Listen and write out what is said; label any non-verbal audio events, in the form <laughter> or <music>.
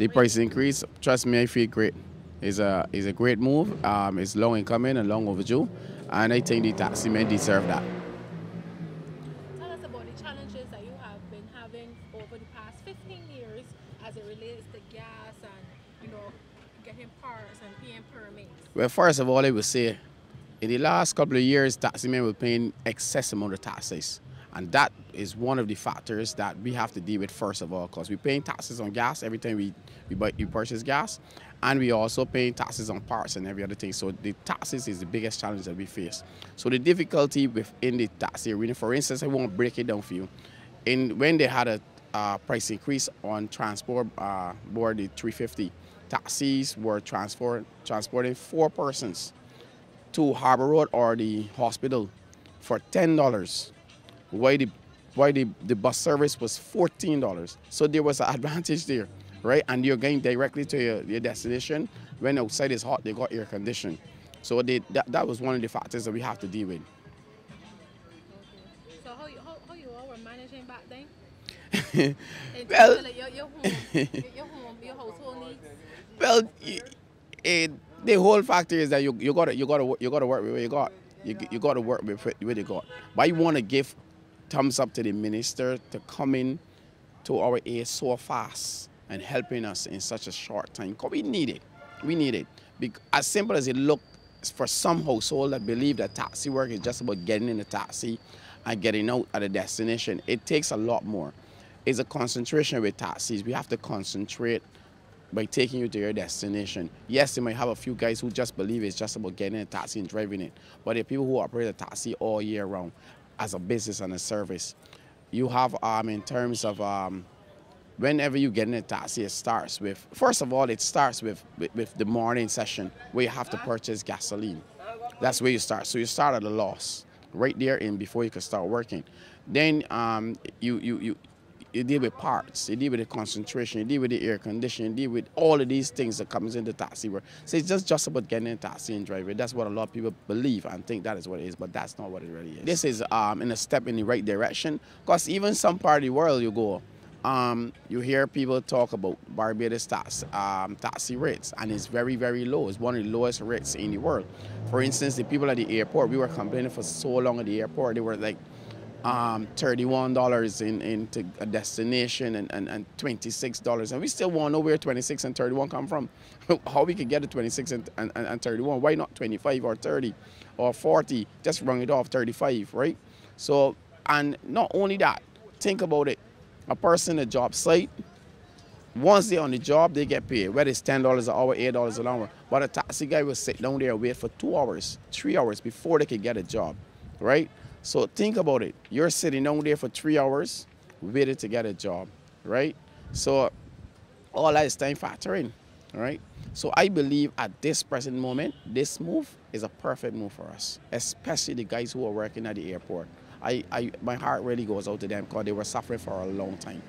The price increase, trust me, I feel great. It's a, it's a great move. Um, it's long in coming and long overdue. And I think the taxi men deserve that. Tell us about the challenges that you have been having over the past 15 years as it relates to gas and, you know, getting parts and paying permits. Well, first of all, I would say in the last couple of years, taxi men were paying excess amount of taxes. And that is one of the factors that we have to deal with first of all, because we're paying taxes on gas every time we, we, buy, we purchase gas, and we also paying taxes on parts and every other thing. So the taxes is the biggest challenge that we face. So the difficulty within the taxi arena, for instance, I won't break it down for you. In when they had a uh, price increase on transport uh, board, the 350, taxis were transport, transporting four persons to Harbor Road or the hospital for ten dollars why the why the, the bus service was $14. So there was an advantage there, right? And you're going directly to your, your destination. When outside is hot, they got air conditioning. So they, that, that was one of the factors that we have to deal with. So how you, how, how you all were managing back then? <laughs> Well- like your, your home, your, your home, your household needs? <laughs> Well, it, eh, the whole factor is that you you got to you got to you got to work with what you got. You you got to work with what you got. But I want to give thumbs up to the minister to come in to our aid so fast and helping us in such a short time. Cause we need it. We need it. As simple as it looks for some household that believe that taxi work is just about getting in a taxi and getting out at a destination, it takes a lot more. It's a concentration with taxis. We have to concentrate by taking you to your destination. Yes, you might have a few guys who just believe it's just about getting a taxi and driving it, but there are people who operate a taxi all year round as a business and a service. You have, um, in terms of um, whenever you get in a taxi, it starts with, first of all, it starts with, with, with the morning session where you have to purchase gasoline. That's where you start. So you start at a loss right there in before you can start working. Then um, you, you, you, you deal with parts, you deal with the concentration, you deal with the air conditioning, you deal with all of these things that comes in the taxi work. So it's just, just about getting in a taxi and driving. That's what a lot of people believe and think that is what it is, but that's not what it really is. This is um, in a step in the right direction because even some part of the world you go, um, you hear people talk about Barbados tax, um, taxi rates, and it's very, very low. It's one of the lowest rates in the world. For instance, the people at the airport, we were complaining for so long at the airport, they were like um, $31 in, into a destination and, and, and $26. And we still want to know where 26 and 31 come from. <laughs> How we could get to 26 and, and, and 31. Why not 25 or 30 or 40? Just run it off 35, right? So, and not only that, think about it. A person at a job site, once they're on the job, they get paid, whether it's $10 an hour, $8 an hour. But a taxi guy will sit down there and wait for two hours, three hours before they can get a job, right? So think about it. You're sitting down there for three hours, waiting to get a job, right? So all that is time factoring, right? So I believe at this present moment, this move is a perfect move for us, especially the guys who are working at the airport. I, I, my heart really goes out to them because they were suffering for a long time.